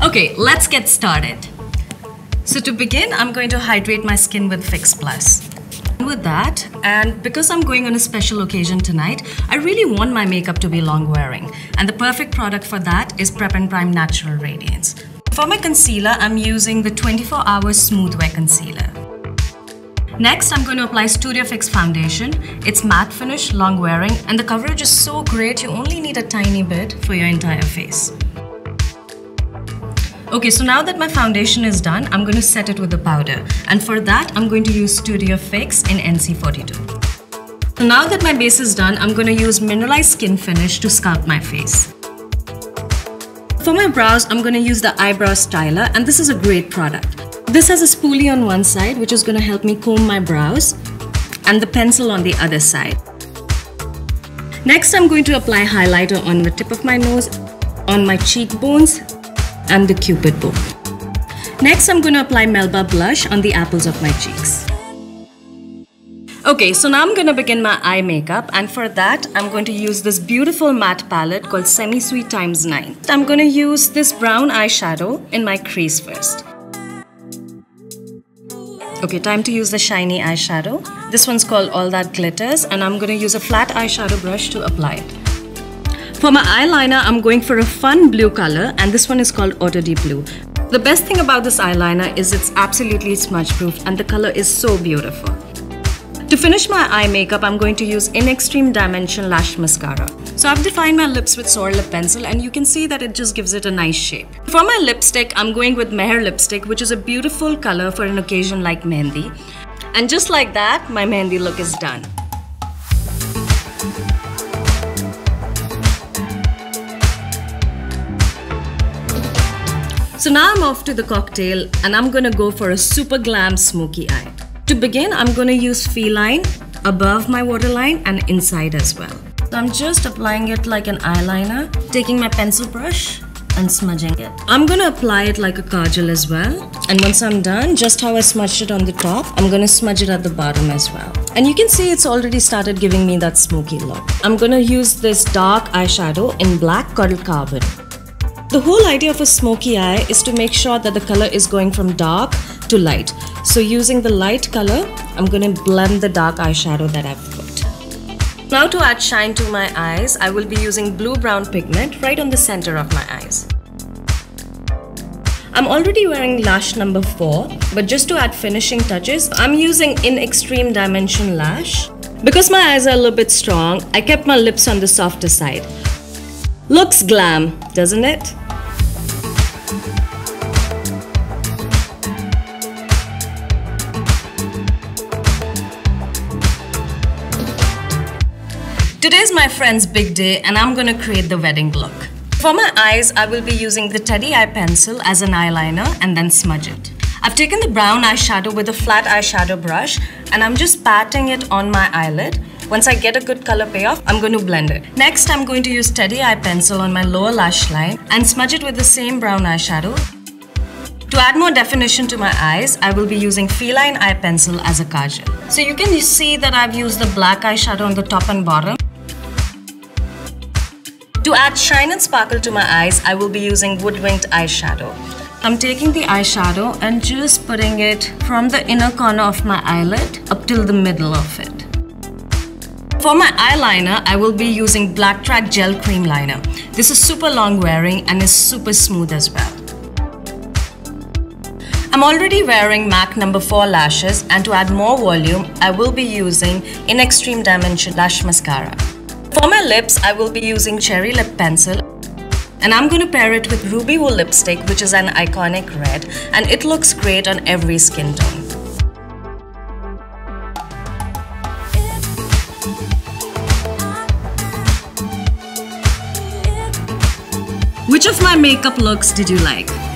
Okay, let's get started. So to begin, I'm going to hydrate my skin with Fix Plus. With that, and because I'm going on a special occasion tonight, I really want my makeup to be long wearing. And the perfect product for that is Prep and Prime Natural Radiance. For my concealer, I'm using the 24 Hour Smooth Wear Concealer. Next, I'm going to apply Studio Fix Foundation. It's matte finish, long wearing, and the coverage is so great you only need a tiny bit for your entire face. Okay, so now that my foundation is done, I'm going to set it with the powder. And for that, I'm going to use Studio Fix in NC42. So now that my base is done, I'm going to use Mineralized Skin Finish to sculpt my face. For my brows, I'm going to use the Eyebrow Styler and this is a great product. This has a spoolie on one side which is going to help me comb my brows and the pencil on the other side. Next, I'm going to apply highlighter on the tip of my nose, on my cheekbones, and the cupid bow. Next, I'm going to apply Melba blush on the apples of my cheeks. Okay, so now I'm going to begin my eye makeup and for that, I'm going to use this beautiful matte palette called Semi Sweet Times 9. I'm going to use this brown eyeshadow in my crease first. Okay, time to use the shiny eyeshadow. This one's called All That Glitters and I'm going to use a flat eyeshadow brush to apply it. For my eyeliner, I'm going for a fun blue color and this one is called Auto-de-Blu. The best thing about this eyeliner is it's absolutely smudge proof and the color is so beautiful. To finish my eye makeup, I'm going to use In Extreme Dimension Lash Mascara. So I've defined my lips with Soar Lip Pencil and you can see that it just gives it a nice shape. For my lipstick, I'm going with Mehr Lipstick which is a beautiful color for an occasion like Mehendi. And just like that, my Mehendi look is done. So now I'm off to the cocktail and I'm gonna go for a super glam smoky eye. To begin, I'm gonna use Feline above my waterline and inside as well. So I'm just applying it like an eyeliner, taking my pencil brush and smudging it. I'm gonna apply it like a kajal as well. And once I'm done, just how I smudged it on the top, I'm gonna smudge it at the bottom as well. And you can see it's already started giving me that smoky look. I'm gonna use this dark eyeshadow in black colored carbon. The whole idea of a smoky eye is to make sure that the color is going from dark to light. So using the light color, I'm going to blend the dark eyeshadow that I've put. Now to add shine to my eyes, I will be using blue-brown pigment right on the center of my eyes. I'm already wearing lash number 4, but just to add finishing touches, I'm using In Extreme Dimension Lash. Because my eyes are a little bit strong, I kept my lips on the softer side. Looks glam, doesn't it? Today's my friend's big day and I'm gonna create the wedding look. For my eyes, I will be using the Teddy Eye pencil as an eyeliner and then smudge it. I've taken the brown eyeshadow with a flat eyeshadow brush and I'm just patting it on my eyelid once I get a good color payoff, I'm going to blend it. Next, I'm going to use Teddy Eye Pencil on my lower lash line and smudge it with the same brown eyeshadow. To add more definition to my eyes, I will be using Feline Eye Pencil as a kajal. So you can see that I've used the black eyeshadow on the top and bottom. To add shine and sparkle to my eyes, I will be using Woodwinked eyeshadow. I'm taking the eyeshadow and just putting it from the inner corner of my eyelid up till the middle of it. For my eyeliner, I will be using Blacktrack Gel Cream Liner. This is super long wearing and is super smooth as well. I'm already wearing MAC number 4 lashes and to add more volume, I will be using In Extreme Dimension Lash Mascara. For my lips, I will be using Cherry Lip Pencil and I'm going to pair it with Ruby Woo lipstick which is an iconic red and it looks great on every skin tone. Which of my makeup looks did you like?